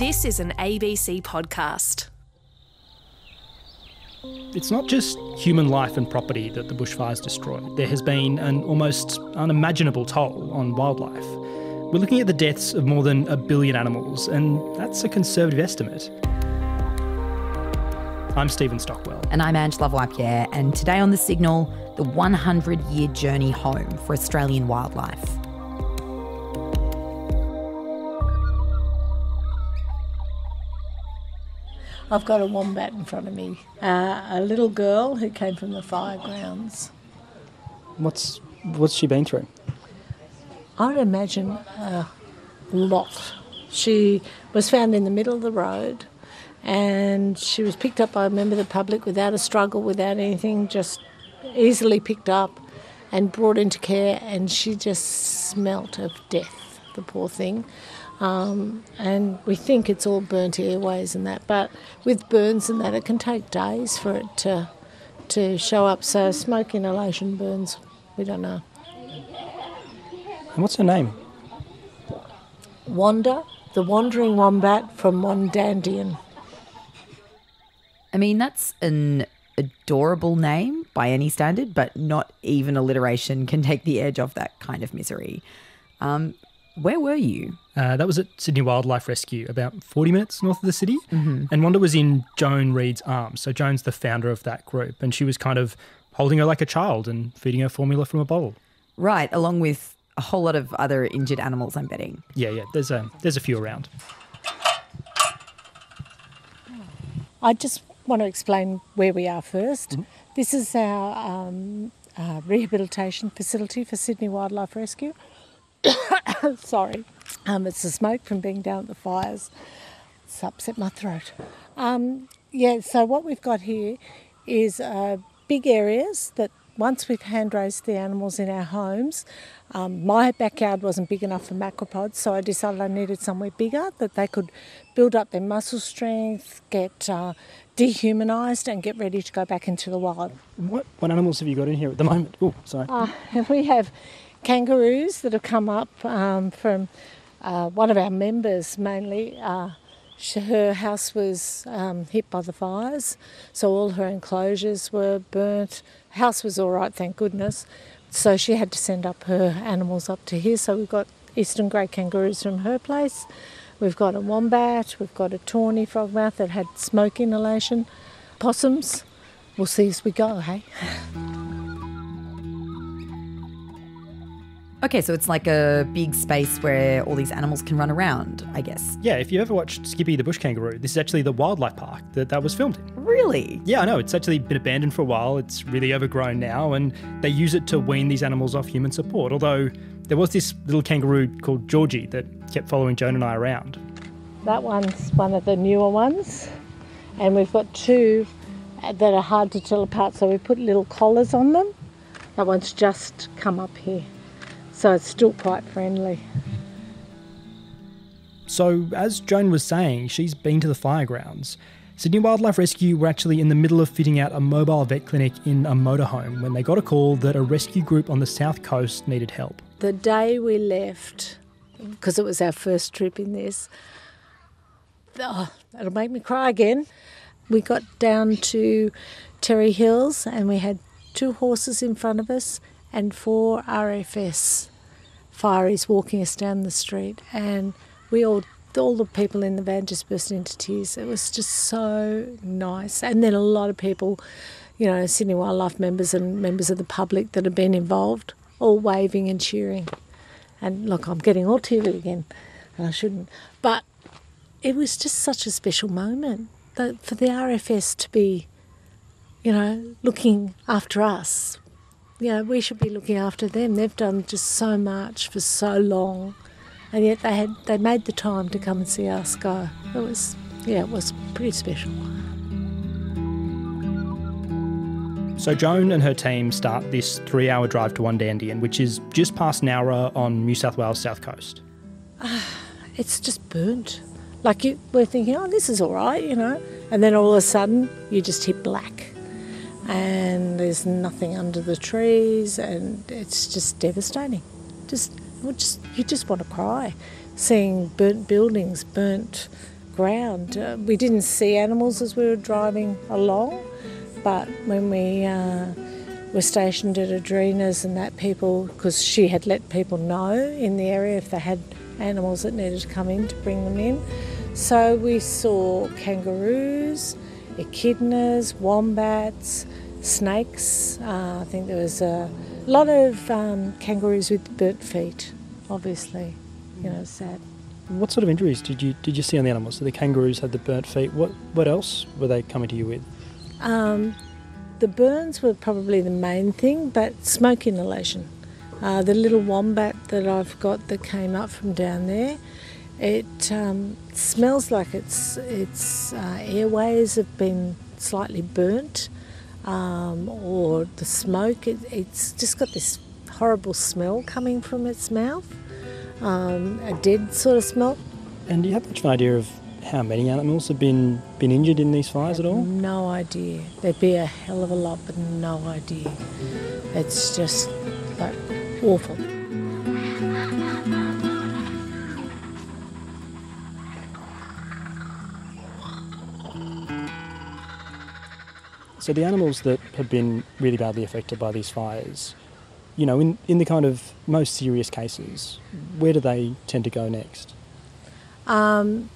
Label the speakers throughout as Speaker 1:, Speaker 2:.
Speaker 1: This is an ABC podcast.
Speaker 2: It's not just human life and property that the bushfires destroyed. There has been an almost unimaginable toll on wildlife. We're looking at the deaths of more than a billion animals, and that's a conservative estimate. I'm Stephen Stockwell.
Speaker 3: And I'm Angela Lavoipierre, and today on The Signal, the 100 year journey home for Australian wildlife.
Speaker 4: I've got a wombat in front of me, uh, a little girl who came from the fire grounds.
Speaker 2: What's what's she been through?
Speaker 4: I would imagine a lot. She was found in the middle of the road and she was picked up by a member of the public without a struggle, without anything, just easily picked up and brought into care and she just smelt of death, the poor thing. Um, and we think it's all burnt airways and that, but with burns and that, it can take days for it to to show up. So smoke inhalation burns, we don't know.
Speaker 2: And what's her name?
Speaker 4: Wanda, the wandering wombat from Wandandian.
Speaker 3: I mean, that's an adorable name by any standard, but not even alliteration can take the edge off that kind of misery. Um, where were you?
Speaker 2: Uh, that was at Sydney Wildlife Rescue, about 40 minutes north of the city. Mm-hmm. And Wanda was in Joan Reed's arms. So Joan's the founder of that group. And she was kind of holding her like a child and feeding her formula from a bottle.
Speaker 3: Right, along with a whole lot of other injured animals, I'm betting.
Speaker 2: Yeah, yeah. There's a, there's a few around.
Speaker 4: I just want to explain where we are 1st mm-hmm. This is our um, uh, rehabilitation facility for Sydney Wildlife Rescue. Sorry. Um, it's the smoke from being down at the fires. It's upset my throat. Um, yeah, so what we've got here is uh, big areas that once we've hand raised the animals in our homes, um, my backyard wasn't big enough for macropods, so I decided I needed somewhere bigger that they could build up their muscle strength, get uh, dehumanised, and get ready to go back into the wild.
Speaker 2: What, what animals have you got in here at the moment? Oh, sorry. Uh,
Speaker 4: we have kangaroos that have come up um, from uh, one of our members mainly. Uh, her house was um, hit by the fires, so all her enclosures were burnt. House was all right, thank goodness. So she had to send up her animals up to here. So we've got eastern grey kangaroos from her place. We've got a wombat. We've got a tawny frogmouth that had smoke inhalation. Possums. We'll see as we go, hey.
Speaker 3: Okay, so it's like a big space where all these animals can run around, I guess.
Speaker 2: Yeah, if you ever watched Skippy the Bush Kangaroo, this is actually the wildlife park that that was filmed in.
Speaker 3: Really?
Speaker 2: Yeah, I know. It's actually been abandoned for a while. It's really overgrown now, and they use it to wean these animals off human support. Although there was this little kangaroo called Georgie that kept following Joan and I around.
Speaker 4: That one's one of the newer ones, and we've got two that are hard to tell apart, so we put little collars on them. That one's just come up here. So it's still quite friendly.
Speaker 2: So, as Joan was saying, she's been to the fire grounds. Sydney Wildlife Rescue were actually in the middle of fitting out a mobile vet clinic in a motorhome when they got a call that a rescue group on the south coast needed help.
Speaker 4: The day we left, because it was our first trip in this, oh, that'll make me cry again. We got down to Terry Hills and we had two horses in front of us and four RFS fireys walking us down the street, and we all all the people in the van just burst into tears. It was just so nice, and then a lot of people, you know, Sydney Wildlife members and members of the public that have been involved, all waving and cheering. And look, I'm getting all teary again, and I shouldn't, but it was just such a special moment that for the RFS to be, you know, looking after us you know, we should be looking after them. They've done just so much for so long, and yet they had they made the time to come and see us go. It was yeah, it was pretty special.
Speaker 2: So Joan and her team start this three-hour drive to Wandandian, which is just past Nowra on New South Wales south coast.
Speaker 4: Uh, it's just burnt. Like you, we're thinking, oh, this is all right, you know, and then all of a sudden you just hit black and there's nothing under the trees, and it's just devastating. Just, just you just want to cry, seeing burnt buildings, burnt ground. Uh, we didn't see animals as we were driving along, but when we uh, were stationed at Adrena's and that people, because she had let people know in the area if they had animals that needed to come in to bring them in. So we saw kangaroos, echidnas, wombats, snakes. Uh, I think there was a lot of um, kangaroos with burnt feet, obviously. You know, sad.
Speaker 2: What sort of injuries did you did you see on the animals? So the kangaroos had the burnt feet. What what else were they coming to you with?
Speaker 4: Um, the burns were probably the main thing, but smoke inhalation. Uh, the little wombat that I've got that came up from down there, it um, smells like its its uh, airways have been slightly burnt, um, or the smoke. It, it's just got this horrible smell coming from its mouth, um, a dead sort of smell.
Speaker 2: And do you have much of an idea of how many animals have been been injured in these fires at all?
Speaker 4: No idea. There'd be a hell of a lot, but no idea. It's just like awful.
Speaker 2: So the animals that have been really badly affected by these fires, you know, in, in the kind of most serious cases, where do they tend to go next?
Speaker 4: Um,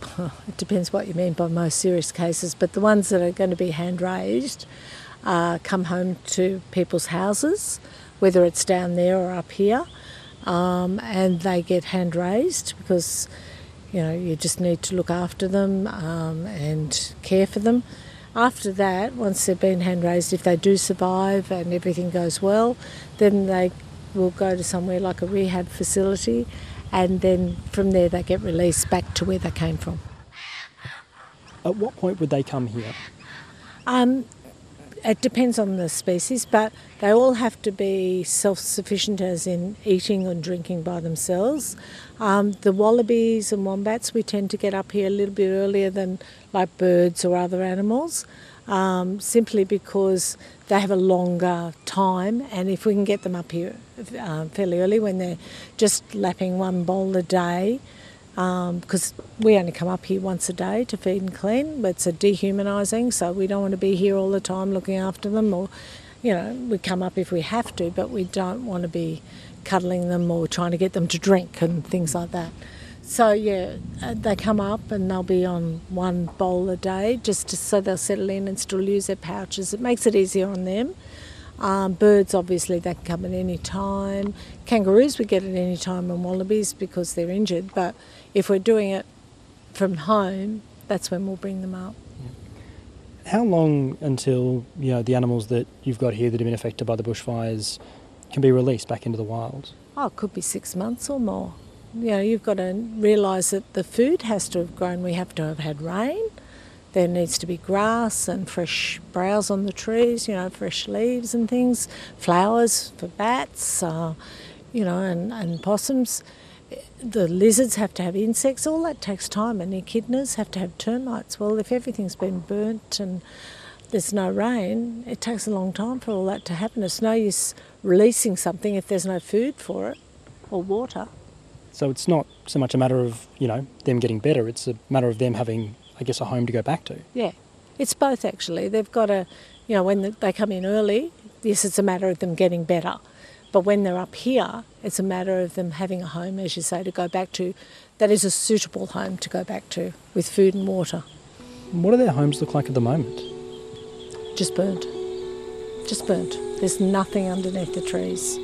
Speaker 4: it depends what you mean by most serious cases, but the ones that are going to be hand raised uh, come home to people's houses, whether it's down there or up here, um, and they get hand raised because you know you just need to look after them um, and care for them. After that, once they've been hand raised, if they do survive and everything goes well, then they will go to somewhere like a rehab facility and then from there they get released back to where they came from.
Speaker 2: At what point would they come here?
Speaker 4: Um, it depends on the species, but they all have to be self sufficient, as in eating and drinking by themselves. Um, the wallabies and wombats, we tend to get up here a little bit earlier than like birds or other animals, um, simply because they have a longer time, and if we can get them up here uh, fairly early when they're just lapping one bowl a day, because um, we only come up here once a day to feed and clean. But it's a dehumanising, so we don't want to be here all the time looking after them, or you know, we come up if we have to, but we don't want to be cuddling them or trying to get them to drink and things like that. So yeah, uh, they come up and they'll be on one bowl a day, just to, so they'll settle in and still use their pouches. It makes it easier on them. Um, birds, obviously, they can come at any time. Kangaroos we get at any time, and wallabies because they're injured. But if we're doing it from home, that's when we'll bring them up.
Speaker 2: How long until you know the animals that you've got here that have been affected by the bushfires can be released back into the wild?
Speaker 4: Oh, it could be six months or more. You know, you've got to realise that the food has to have grown. We have to have had rain. There needs to be grass and fresh browse on the trees, you know, fresh leaves and things, flowers for bats, uh, you know, and, and possums. The lizards have to have insects, all that takes time, and echidnas have to have termites. Well, if everything's been burnt and there's no rain, it takes a long time for all that to happen. It's no use releasing something if there's no food for it or water.
Speaker 2: So it's not so much a matter of, you know, them getting better, it's a matter of them having I guess, a home to go back to.
Speaker 4: Yeah, it's both actually. They've got a, you know, when they come in early, yes, it's a matter of them getting better. But when they're up here, it's a matter of them having a home, as you say, to go back to that is a suitable home to go back to with food and water.
Speaker 2: What do their homes look like at the moment?
Speaker 4: Just burnt. Just burnt. There's nothing underneath the trees.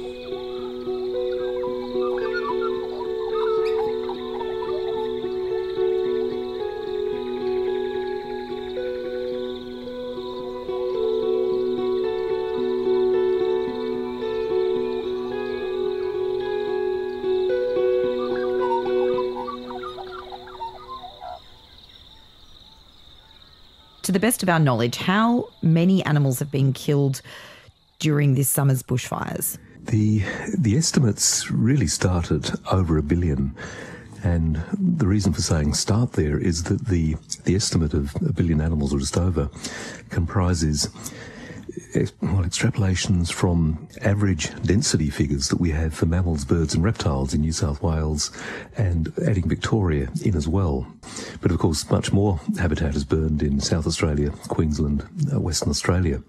Speaker 3: The best of our knowledge, how many animals have been killed during this summer's bushfires?
Speaker 5: The the estimates really start at over a billion. And the reason for saying start there is that the, the estimate of a billion animals or just over comprises well, extrapolations from average density figures that we have for mammals, birds, and reptiles in New South Wales, and adding Victoria in as well. But of course, much more habitat is burned in South Australia, Queensland, uh, Western Australia.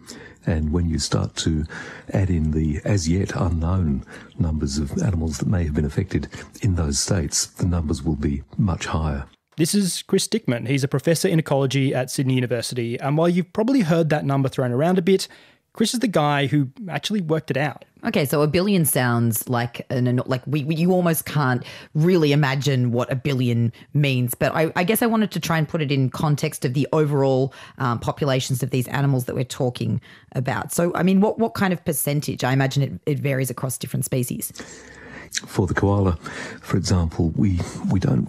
Speaker 5: And when you start to add in the as yet unknown numbers of animals that may have been affected in those states, the numbers will be much higher.
Speaker 2: This is Chris Dickman. He's a professor in ecology at Sydney University. And while you've probably heard that number thrown around a bit, Chris is the guy who actually worked it out.
Speaker 3: Okay, so a billion sounds like an like we, we you almost can't really imagine what a billion means. But I, I guess I wanted to try and put it in context of the overall um, populations of these animals that we're talking about. So, I mean, what what kind of percentage? I imagine it, it varies across different species
Speaker 5: for the koala, for example, we we don't.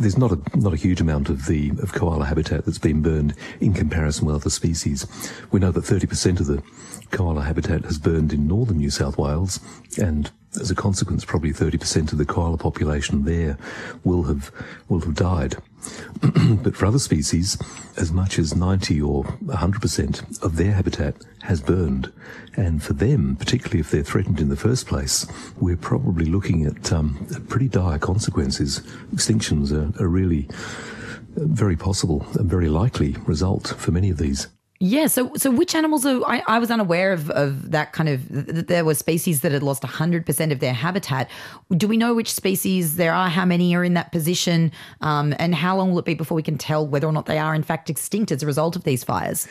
Speaker 5: There's not a not a huge amount of the of koala habitat that's been burned in comparison with other species. We know that 30% of the koala habitat has burned in northern New South Wales, and as a consequence, probably 30% of the koala population there will have will have died. but for other species, as much as 90 or 100% of their habitat has burned. And for them, particularly if they're threatened in the first place, we're probably looking at, um, pretty dire consequences. Extinctions are, are really very possible and very likely result for many of these.
Speaker 3: Yeah. So, so which animals are? I, I was unaware of of that kind of. That there were species that had lost hundred percent of their habitat. Do we know which species there are? How many are in that position? Um, and how long will it be before we can tell whether or not they are in fact extinct as a result of these fires?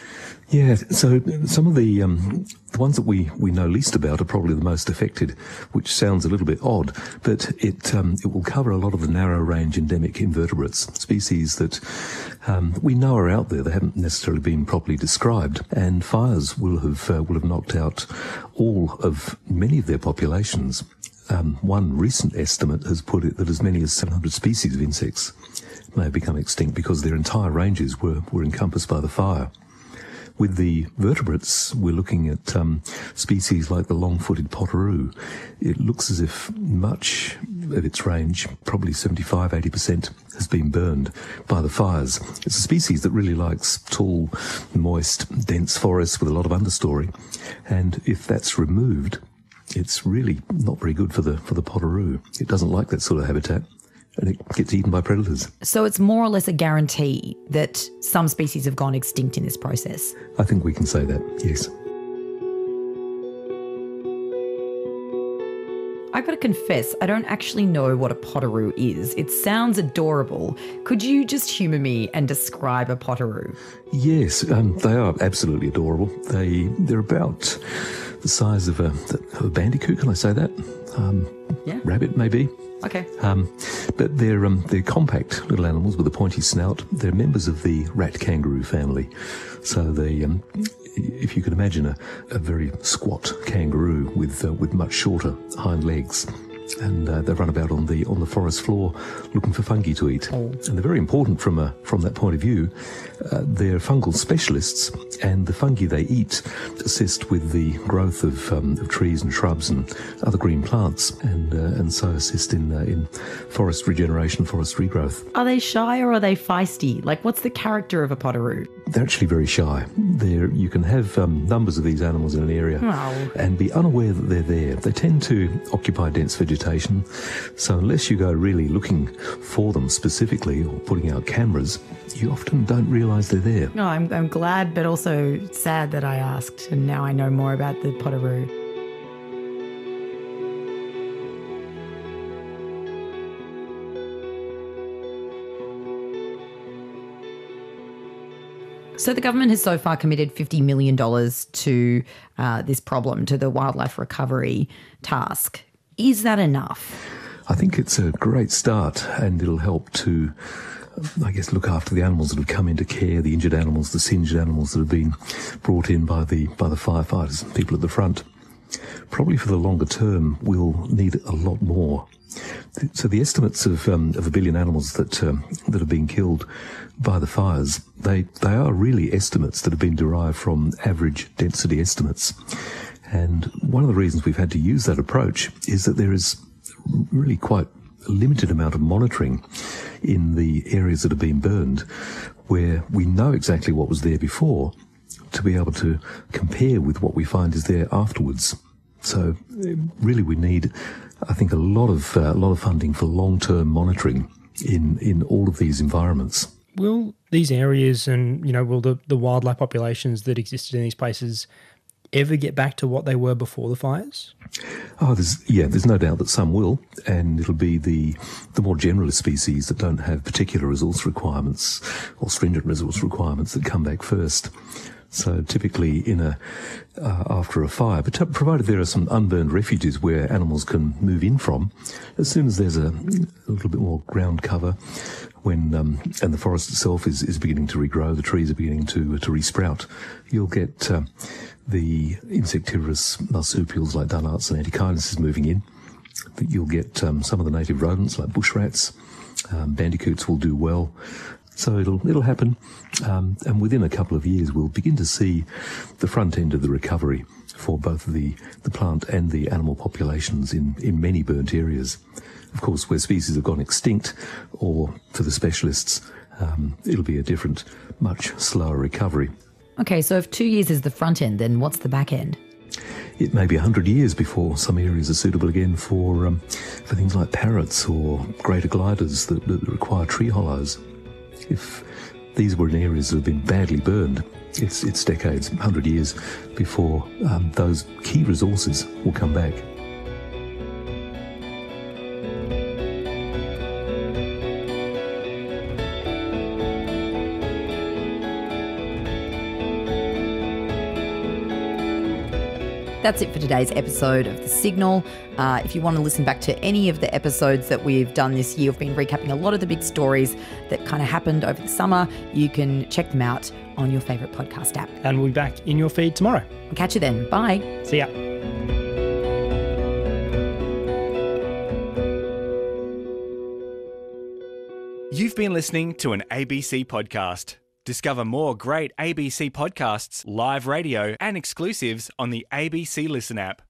Speaker 5: Yeah. So some of the um, the ones that we, we know least about are probably the most affected, which sounds a little bit odd, but it um, it will cover a lot of the narrow range endemic invertebrates, species that um, we know are out there. They haven't necessarily been properly described, and fires will have uh, will have knocked out all of many of their populations. Um, one recent estimate has put it that as many as 700 species of insects may have become extinct because their entire ranges were, were encompassed by the fire. With the vertebrates, we're looking at um, species like the long-footed potoroo. It looks as if much of its range, probably 75, 80%, has been burned by the fires. It's a species that really likes tall, moist, dense forests with a lot of understory. And if that's removed, it's really not very good for the for the potoroo. It doesn't like that sort of habitat and it gets eaten by predators.
Speaker 3: So it's more or less a guarantee that some species have gone extinct in this process.
Speaker 5: I think we can say that, yes.
Speaker 3: I've gotta confess, I don't actually know what a potoroo is. It sounds adorable. Could you just humour me and describe a potoroo?
Speaker 5: Yes, um, they are absolutely adorable. They they're about the size of a, of a bandicoot. Can I say that? Um,
Speaker 3: yeah.
Speaker 5: Rabbit, maybe.
Speaker 3: Okay.
Speaker 5: Um, but they're um, they're compact little animals with a pointy snout. They're members of the rat kangaroo family. So they, um, if you can imagine a, a very squat kangaroo with uh, with much shorter hind legs and uh, they run about on the on the forest floor looking for fungi to eat. Oh. And they're very important from a from that point of view. Uh, they're fungal specialists, and the fungi they eat assist with the growth of, um, of trees and shrubs and other green plants, and uh, and so assist in uh, in forest regeneration, forest regrowth.
Speaker 3: Are they shy or are they feisty? Like, what's the character of a potoroo?
Speaker 5: They're actually very shy. They're, you can have um, numbers of these animals in an area
Speaker 3: oh.
Speaker 5: and be unaware that they're there. They tend to occupy dense vegetation, so unless you go really looking for them specifically or putting out cameras, you often don't realise they're there.
Speaker 3: No, oh, I'm, I'm glad, but also sad that I asked, and now I know more about the potoroo. So the government has so far committed $50 million to uh, this problem, to the wildlife recovery task. Is that enough?
Speaker 5: I think it's a great start and it'll help to, I guess, look after the animals that have come into care, the injured animals, the singed animals that have been brought in by the, by the firefighters and people at the front. Probably for the longer term, we'll need a lot more. So the estimates of, um, of a billion animals that um, that have been killed by the fires, they they are really estimates that have been derived from average density estimates. And one of the reasons we've had to use that approach is that there is really quite a limited amount of monitoring in the areas that have been burned, where we know exactly what was there before, to be able to compare with what we find is there afterwards. So really, we need, I think, a lot of uh, a lot of funding for long-term monitoring in in all of these environments.
Speaker 2: Will these areas and, you know, will the, the wildlife populations that existed in these places ever get back to what they were before the fires?
Speaker 5: Oh, there's, yeah, there's no doubt that some will, and it'll be the the more generalist species that don't have particular resource requirements or stringent resource requirements that come back first. So typically, in a uh, after a fire, but provided there are some unburned refuges where animals can move in from, as soon as there's a, a little bit more ground cover, when um, and the forest itself is, is beginning to regrow, the trees are beginning to to resprout, you'll get uh, the insectivorous marsupials like Dunnarts and Antechinus moving in. You'll get um, some of the native rodents like bush rats, um, bandicoots will do well. So it'll it'll happen, um, and within a couple of years we'll begin to see the front end of the recovery for both the, the plant and the animal populations in, in many burnt areas. Of course, where species have gone extinct, or for the specialists, um, it'll be a different, much slower recovery.
Speaker 3: Okay, so if two years is the front end, then what's the back end?
Speaker 5: It may be 100 years before some areas are suitable again for, um, for things like parrots or greater gliders that, that require tree hollows. If these were in areas that have been badly burned, it's, it's decades, 100 years before um, those key resources will come back.
Speaker 3: That's it for today's episode of The Signal. Uh, if you want to listen back to any of the episodes that we've done this year, we've been recapping a lot of the big stories that kind of happened over the summer. You can check them out on your favourite podcast app.
Speaker 2: And we'll be back in your feed tomorrow.
Speaker 3: We'll catch you then. Bye.
Speaker 2: See ya.
Speaker 6: You've been listening to an ABC podcast. Discover more great ABC podcasts, live radio, and exclusives on the ABC Listen app.